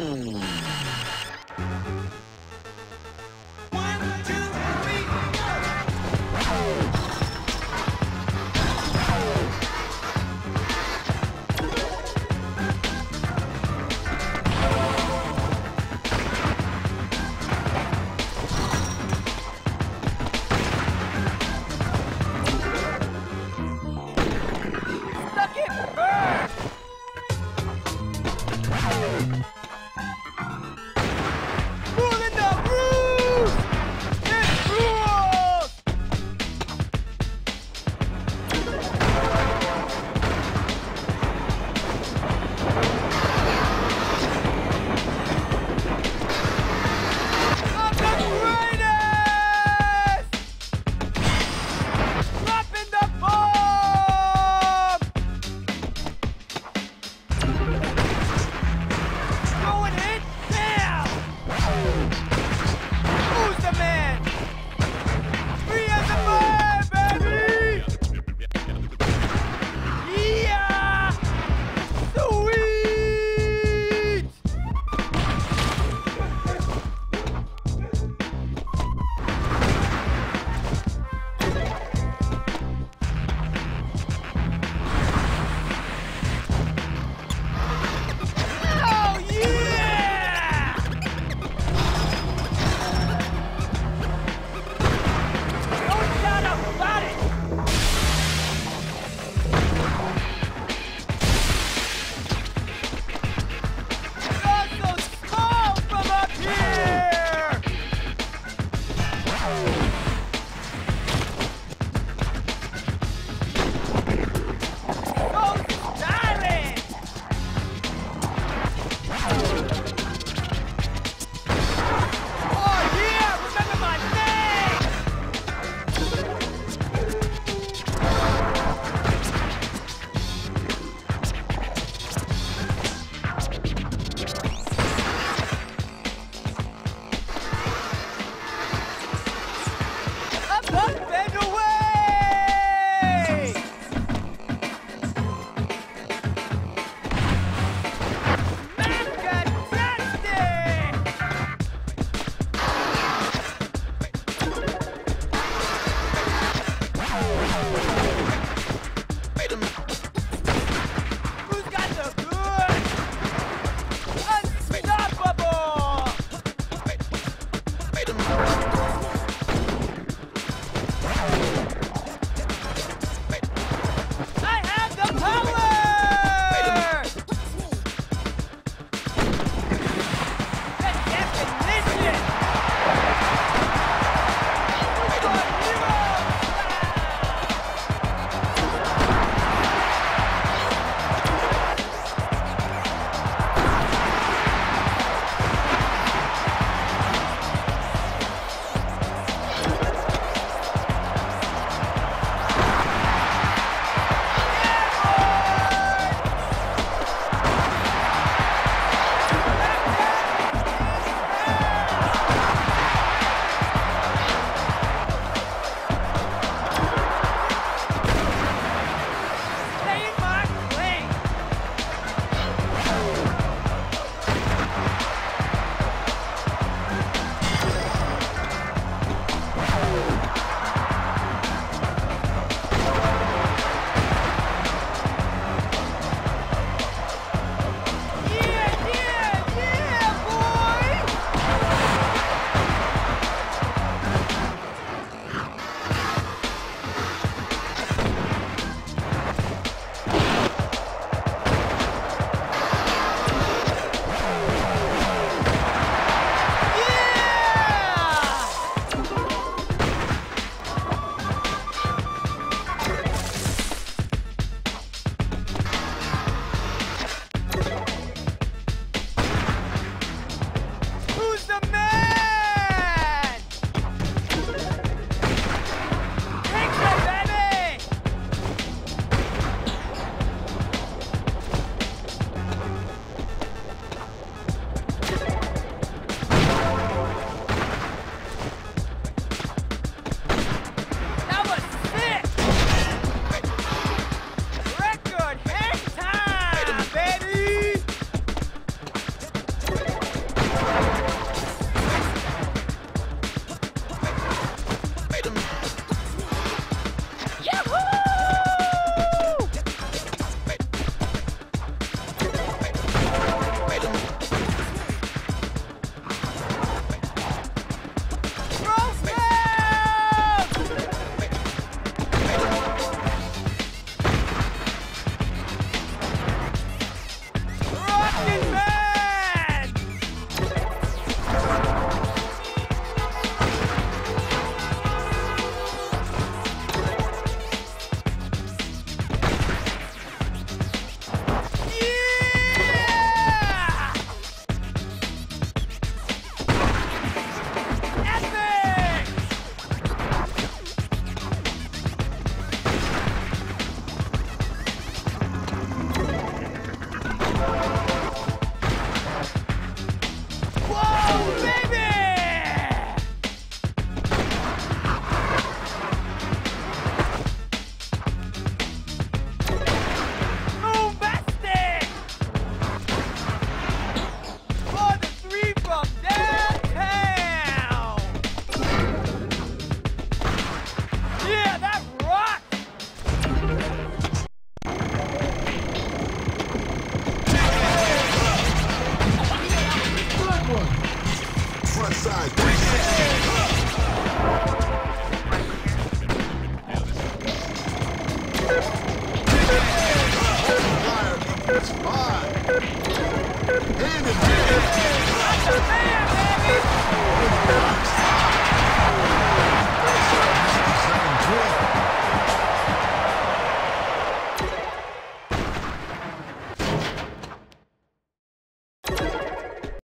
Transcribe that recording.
Mm.